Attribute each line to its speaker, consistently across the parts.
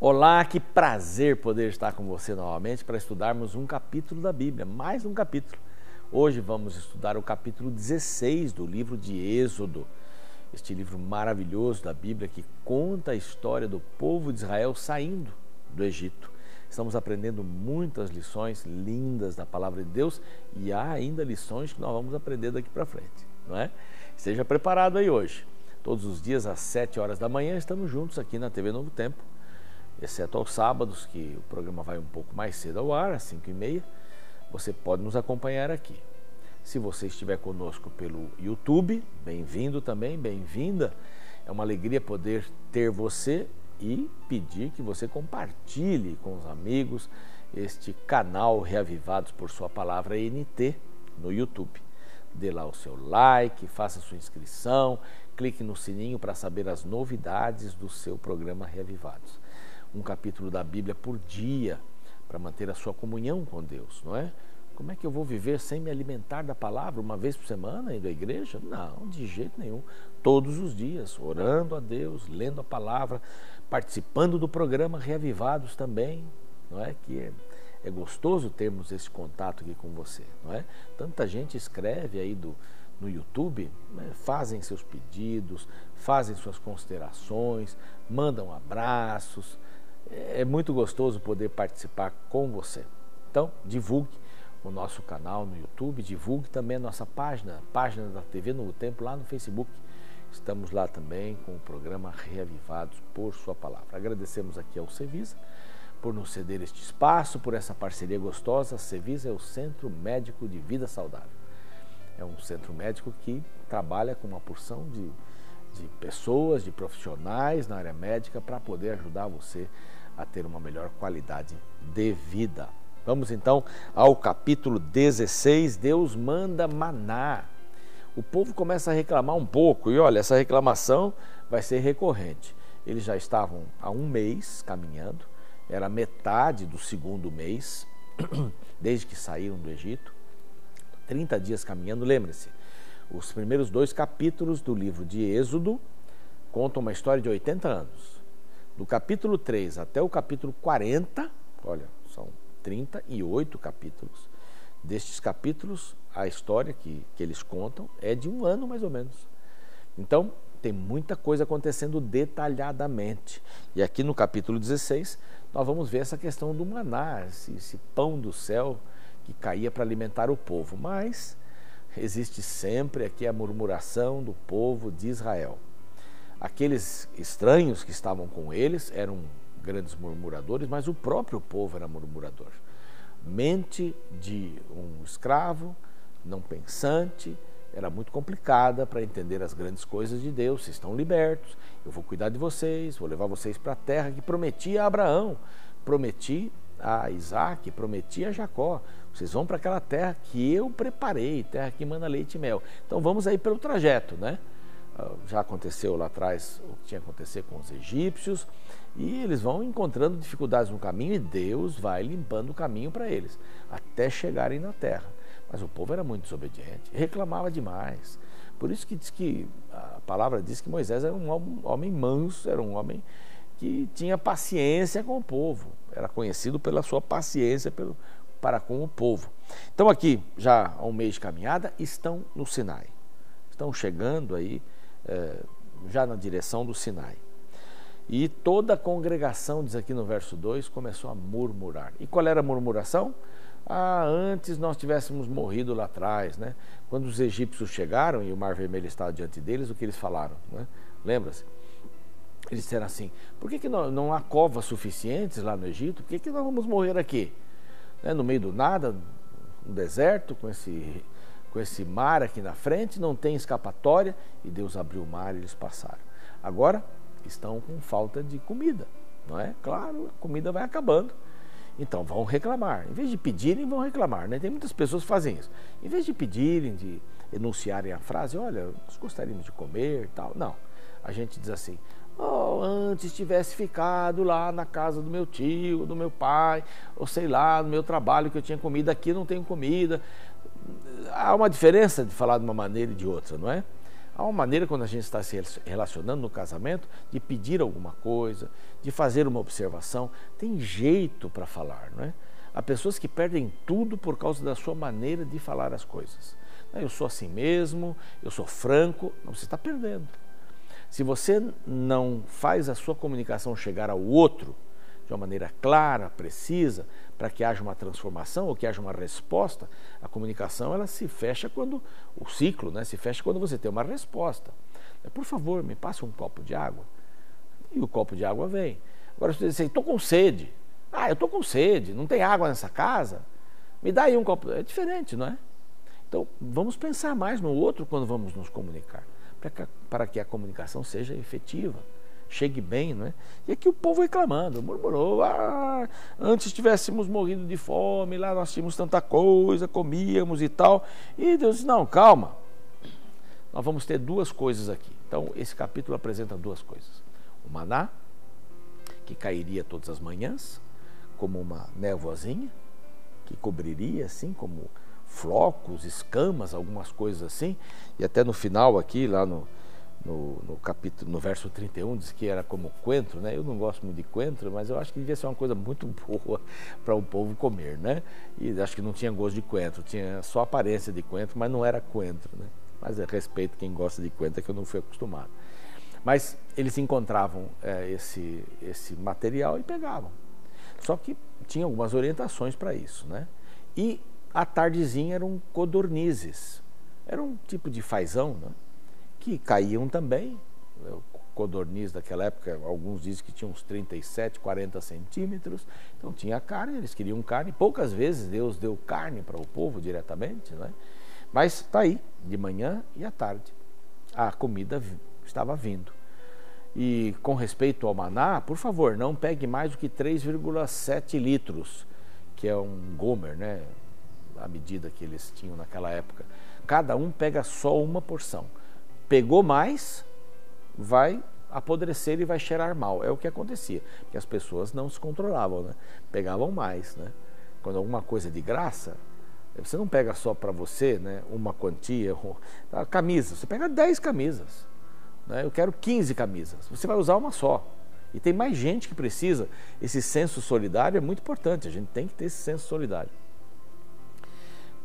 Speaker 1: Olá, que prazer poder estar com você novamente para estudarmos um capítulo da Bíblia, mais um capítulo. Hoje vamos estudar o capítulo 16 do livro de Êxodo, este livro maravilhoso da Bíblia que conta a história do povo de Israel saindo do Egito. Estamos aprendendo muitas lições lindas da palavra de Deus e há ainda lições que nós vamos aprender daqui para frente, não é? Esteja preparado aí hoje. Todos os dias às 7 horas da manhã estamos juntos aqui na TV Novo Tempo exceto aos sábados, que o programa vai um pouco mais cedo ao ar, às 5 e meia, você pode nos acompanhar aqui. Se você estiver conosco pelo YouTube, bem-vindo também, bem-vinda. É uma alegria poder ter você e pedir que você compartilhe com os amigos este canal Reavivados por Sua Palavra NT no YouTube. Dê lá o seu like, faça sua inscrição, clique no sininho para saber as novidades do seu programa Reavivados um capítulo da Bíblia por dia para manter a sua comunhão com Deus, não é? Como é que eu vou viver sem me alimentar da palavra uma vez por semana indo à igreja? Não, de jeito nenhum. Todos os dias, orando a Deus, lendo a palavra, participando do programa Reavivados também, não é? Que é, é gostoso termos esse contato aqui com você, não é? Tanta gente escreve aí do, no YouTube, né? fazem seus pedidos, fazem suas considerações, mandam abraços, é muito gostoso poder participar com você. Então, divulgue o nosso canal no YouTube, divulgue também a nossa página, página da TV Novo Tempo lá no Facebook. Estamos lá também com o programa Reavivados por Sua Palavra. Agradecemos aqui ao Cevisa por nos ceder este espaço, por essa parceria gostosa. Cevisa é o Centro Médico de Vida Saudável. É um centro médico que trabalha com uma porção de, de pessoas, de profissionais na área médica para poder ajudar você a ter uma melhor qualidade de vida. Vamos então ao capítulo 16. Deus manda maná. O povo começa a reclamar um pouco, e olha, essa reclamação vai ser recorrente. Eles já estavam há um mês caminhando, era metade do segundo mês, desde que saíram do Egito. 30 dias caminhando, lembre-se, os primeiros dois capítulos do livro de Êxodo contam uma história de 80 anos do capítulo 3 até o capítulo 40, olha, são 38 capítulos. Destes capítulos, a história que, que eles contam é de um ano mais ou menos. Então, tem muita coisa acontecendo detalhadamente. E aqui no capítulo 16, nós vamos ver essa questão do maná, esse, esse pão do céu que caía para alimentar o povo. Mas existe sempre aqui a murmuração do povo de Israel. Aqueles estranhos que estavam com eles eram grandes murmuradores, mas o próprio povo era murmurador. Mente de um escravo, não pensante, era muito complicada para entender as grandes coisas de Deus. Vocês estão libertos, eu vou cuidar de vocês, vou levar vocês para a terra que prometi a Abraão, prometi a Isaac, prometi a Jacó. Vocês vão para aquela terra que eu preparei, terra que manda leite e mel. Então vamos aí pelo trajeto, né? Já aconteceu lá atrás o que tinha acontecido com os egípcios, e eles vão encontrando dificuldades no caminho e Deus vai limpando o caminho para eles, até chegarem na terra. Mas o povo era muito desobediente, reclamava demais. Por isso que diz que a palavra diz que Moisés era um homem manso, era um homem que tinha paciência com o povo, era conhecido pela sua paciência pelo, para com o povo. Então aqui, já há um mês de caminhada, estão no Sinai. Estão chegando aí já na direção do Sinai. E toda a congregação, diz aqui no verso 2, começou a murmurar. E qual era a murmuração? Ah, antes nós tivéssemos morrido lá atrás, né? Quando os egípcios chegaram e o Mar Vermelho estava diante deles, o que eles falaram? Né? Lembra-se? Eles disseram assim: por que, que não, não, há covas suficientes lá no Egito? Por que, que nós vamos morrer aqui? Né? No meio do nada, no deserto, com esse com esse mar aqui na frente, não tem escapatória, e Deus abriu o mar e eles passaram. Agora estão com falta de comida, não é? Claro, a comida vai acabando. Então vão reclamar. Em vez de pedirem, vão reclamar. Né? Tem muitas pessoas que fazem isso. Em vez de pedirem, de enunciarem a frase, olha, nós gostaríamos de comer tal. Não. A gente diz assim, oh, antes tivesse ficado lá na casa do meu tio, do meu pai, ou sei lá, no meu trabalho que eu tinha comida, aqui não tenho comida há uma diferença de falar de uma maneira e de outra, não é? Há uma maneira, quando a gente está se relacionando no casamento, de pedir alguma coisa, de fazer uma observação. Tem jeito para falar, não é? Há pessoas que perdem tudo por causa da sua maneira de falar as coisas. Eu sou assim mesmo, eu sou franco. Não, você está perdendo. Se você não faz a sua comunicação chegar ao outro de uma maneira clara, precisa, para que haja uma transformação ou que haja uma resposta, a comunicação ela se fecha quando o ciclo, né, se fecha quando você tem uma resposta. Por favor, me passe um copo de água. E o copo de água vem. Agora você diz assim, estou com sede. Ah, eu estou com sede, não tem água nessa casa? Me dá aí um copo. É diferente, não é? Então, vamos pensar mais no outro quando vamos nos comunicar, para que, para que a comunicação seja efetiva chegue bem, não é? E aqui o povo reclamando, murmurou, ah, antes tivéssemos morrido de fome, lá nós tínhamos tanta coisa, comíamos e tal. E Deus disse, não, calma, nós vamos ter duas coisas aqui. Então, esse capítulo apresenta duas coisas. O maná, que cairia todas as manhãs, como uma névoazinha, que cobriria, assim, como flocos, escamas, algumas coisas assim. E até no final aqui, lá no, no, no, capítulo, no verso 31, diz que era como coentro, né? Eu não gosto muito de coentro, mas eu acho que devia ser uma coisa muito boa para o povo comer, né? E acho que não tinha gosto de coentro, tinha só aparência de coentro, mas não era coentro, né? Mas é respeito quem gosta de coentro, é que eu não fui acostumado. Mas eles encontravam é, esse, esse material e pegavam. Só que tinha algumas orientações para isso, né? E à tardezinha eram codornizes. Era um tipo de fazão, né? Que caíam também. O codorniz daquela época, alguns dizem que tinha uns 37, 40 centímetros. Então tinha carne, eles queriam carne. Poucas vezes Deus deu carne para o povo diretamente, né? mas está aí, de manhã e à tarde. A comida estava vindo. E com respeito ao maná, por favor, não pegue mais do que 3,7 litros, que é um gomer, né? A medida que eles tinham naquela época. Cada um pega só uma porção pegou mais, vai apodrecer e vai cheirar mal. É o que acontecia, porque as pessoas não se controlavam, né? pegavam mais. Né? Quando alguma coisa é de graça, você não pega só para você né, uma quantia, tá? camisa, você pega 10 camisas. Né? Eu quero 15 camisas, você vai usar uma só. E tem mais gente que precisa. Esse senso solidário é muito importante, a gente tem que ter esse senso solidário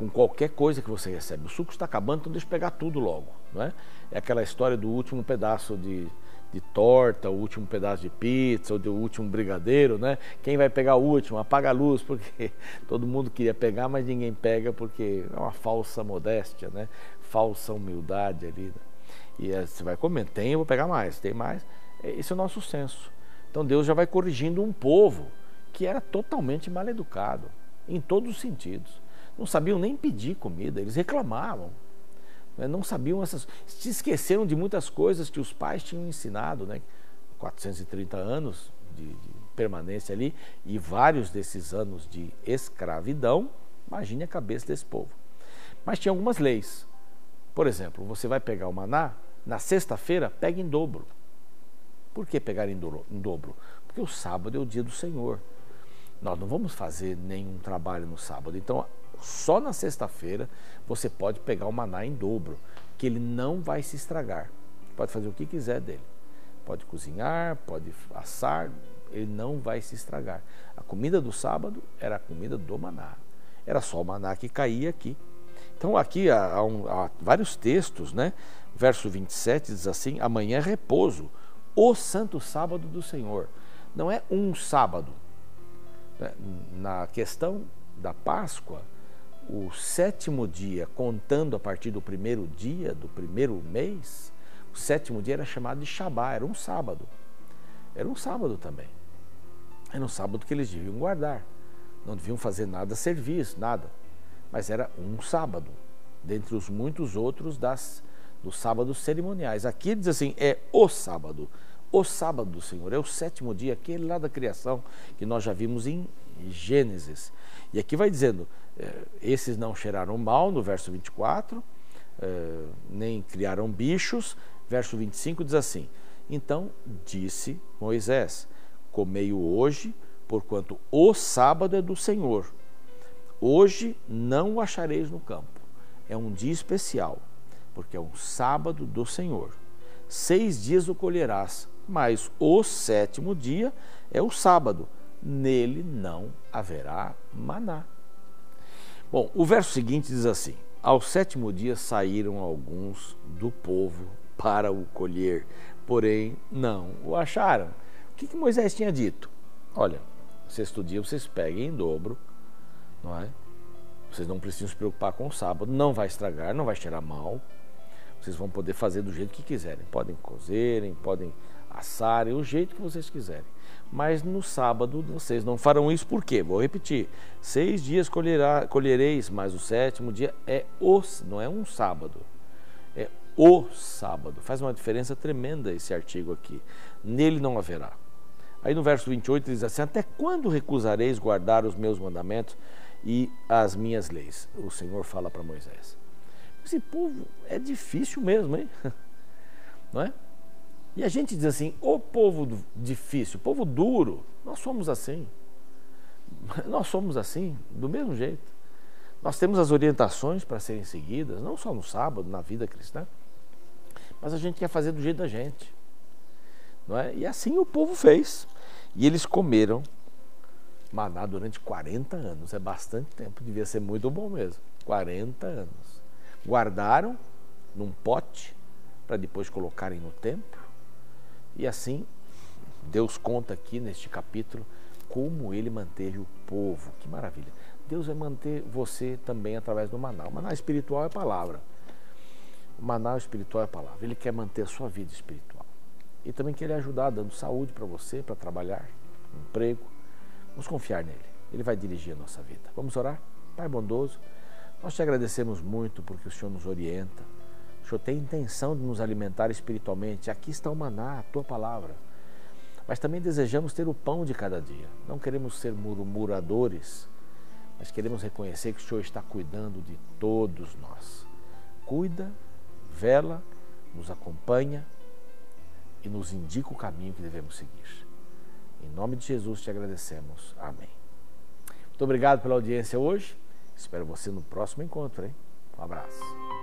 Speaker 1: com qualquer coisa que você recebe. O suco está acabando, então deixa eu pegar tudo logo. Não é? é aquela história do último pedaço de, de torta, o último pedaço de pizza, ou do último brigadeiro, né? Quem vai pegar o último? Apaga a luz, porque todo mundo queria pegar, mas ninguém pega porque é uma falsa modéstia, né? Falsa humildade ali. Né? E é, você vai comer, tem, eu vou pegar mais, tem mais. É, esse é o nosso senso. Então Deus já vai corrigindo um povo que era totalmente mal educado, em todos os sentidos não sabiam nem pedir comida, eles reclamavam. Né? Não sabiam essas. Se esqueceram de muitas coisas que os pais tinham ensinado, né? 430 anos de, de permanência ali e vários desses anos de escravidão. Imagine a cabeça desse povo. Mas tinha algumas leis. Por exemplo, você vai pegar o maná, na sexta-feira, pega em dobro. Por que pegar em dobro? Porque o sábado é o dia do Senhor. Nós não vamos fazer nenhum trabalho no sábado. Então, só na sexta-feira você pode pegar o maná em dobro, que ele não vai se estragar. Pode fazer o que quiser dele. Pode cozinhar, pode assar, ele não vai se estragar. A comida do sábado era a comida do maná. Era só o maná que caía aqui. Então aqui há, há, um, há vários textos, né? Verso 27 diz assim: amanhã é repouso, o santo sábado do Senhor. Não é um sábado. Né? Na questão da Páscoa, o sétimo dia, contando a partir do primeiro dia do primeiro mês, o sétimo dia era chamado de Shabá, era um sábado. Era um sábado também. Era um sábado que eles deviam guardar. Não deviam fazer nada serviço, nada. Mas era um sábado, dentre os muitos outros das dos sábados cerimoniais. Aqui diz assim, é o sábado. O sábado do Senhor, é o sétimo dia, aquele lá da criação que nós já vimos em Gênesis. E aqui vai dizendo: é, esses não cheiraram mal, no verso 24, é, nem criaram bichos. Verso 25 diz assim: Então disse Moisés: Comei-o hoje, porquanto o sábado é do Senhor. Hoje não o achareis no campo. É um dia especial. porque é um sábado do Senhor. Seis dias o colherás, mas o sétimo dia é o sábado, nele não haverá maná. Bom, o verso seguinte diz assim: Ao sétimo dia saíram alguns do povo para o colher, porém não o acharam. O que, que Moisés tinha dito? Olha, sexto dia vocês peguem em dobro, não é? Vocês não precisam se preocupar com o sábado, não vai estragar, não vai cheirar mal. Vocês vão poder fazer do jeito que quiserem. Podem cozerem, podem assarem, o jeito que vocês quiserem. Mas no sábado vocês não farão isso, por quê? Vou repetir: seis dias colherá, colhereis, mas o sétimo dia é os, não é um sábado, é o sábado. Faz uma diferença tremenda esse artigo aqui. Nele não haverá. Aí no verso 28 diz assim: Até quando recusareis guardar os meus mandamentos e as minhas leis. O Senhor fala para Moisés. Esse povo é difícil mesmo, hein? Não é? E a gente diz assim: o povo difícil, o povo duro, nós somos assim. Nós somos assim, do mesmo jeito. Nós temos as orientações para serem seguidas, não só no sábado, na vida cristã, mas a gente quer fazer do jeito da gente. Não é? E assim o povo fez. E eles comeram maná durante 40 anos. É bastante tempo, devia ser muito bom mesmo. 40 anos. Guardaram num pote para depois colocarem no templo. E assim, Deus conta aqui neste capítulo como ele manteve o povo. Que maravilha. Deus vai manter você também através do maná. O maná espiritual é palavra. O maná espiritual é palavra. Ele quer manter a sua vida espiritual. E também quer lhe ajudar, dando saúde para você, para trabalhar, emprego, Vamos confiar nele. Ele vai dirigir a nossa vida. Vamos orar? Pai bondoso, nós te agradecemos muito porque o Senhor nos orienta. O Senhor tem intenção de nos alimentar espiritualmente. Aqui está o maná, a tua palavra. Mas também desejamos ter o pão de cada dia. Não queremos ser murmuradores, mas queremos reconhecer que o Senhor está cuidando de todos nós. Cuida, vela, nos acompanha e nos indica o caminho que devemos seguir. Em nome de Jesus te agradecemos. Amém. Muito obrigado pela audiência hoje. Espero você no próximo encontro, hein? Um abraço.